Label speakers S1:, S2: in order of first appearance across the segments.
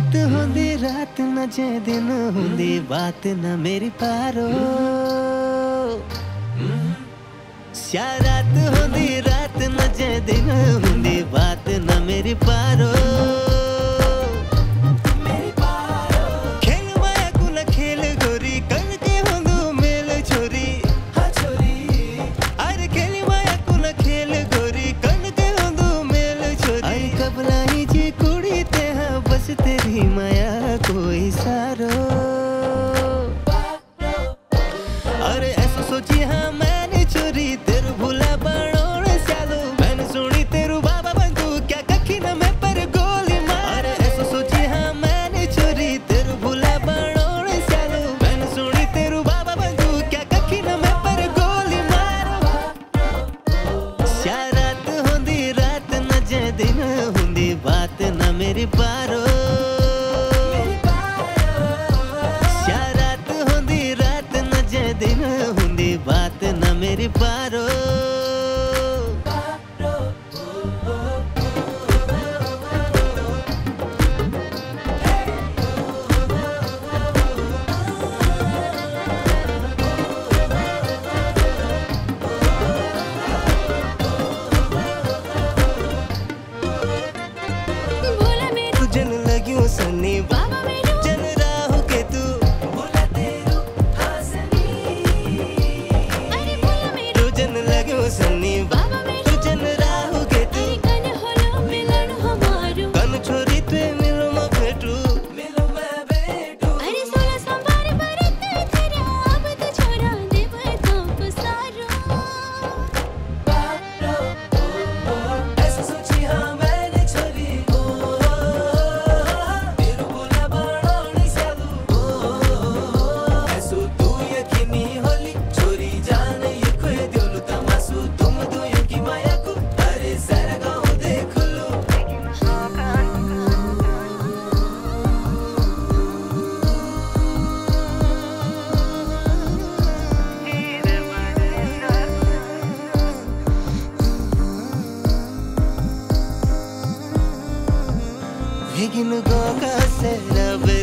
S1: रात होंदी रात न जे दिन होंदी बात न मेरी पारो। हम्म। सारा तेरी माया कोई सारो। अरे ऐसा सोची हाँ मैंने चोरी तेरू भूला बड़ो सालो। मैंने सुनी तेरू बाबा बंदू क्या कखी न मैं पर गोली मार। ऐसा सोची हाँ मैंने चोरी तेरू भूला
S2: बड़ो सालो। मैंने
S1: सुनी तेरू बाबा बंदू क्या कखी न मैं पर गोली मार। शायद रात होंदी, रात न जे दिन होंदी, बात न मेरी बात ele parou. Higin goga selave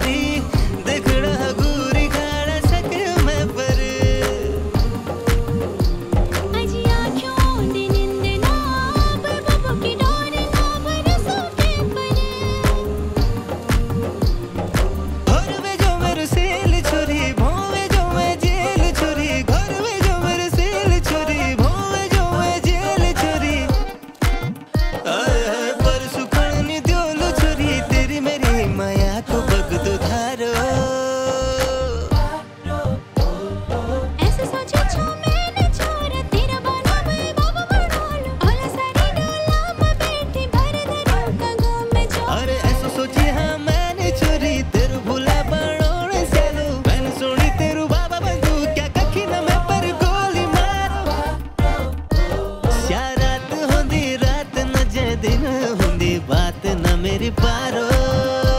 S1: disparos.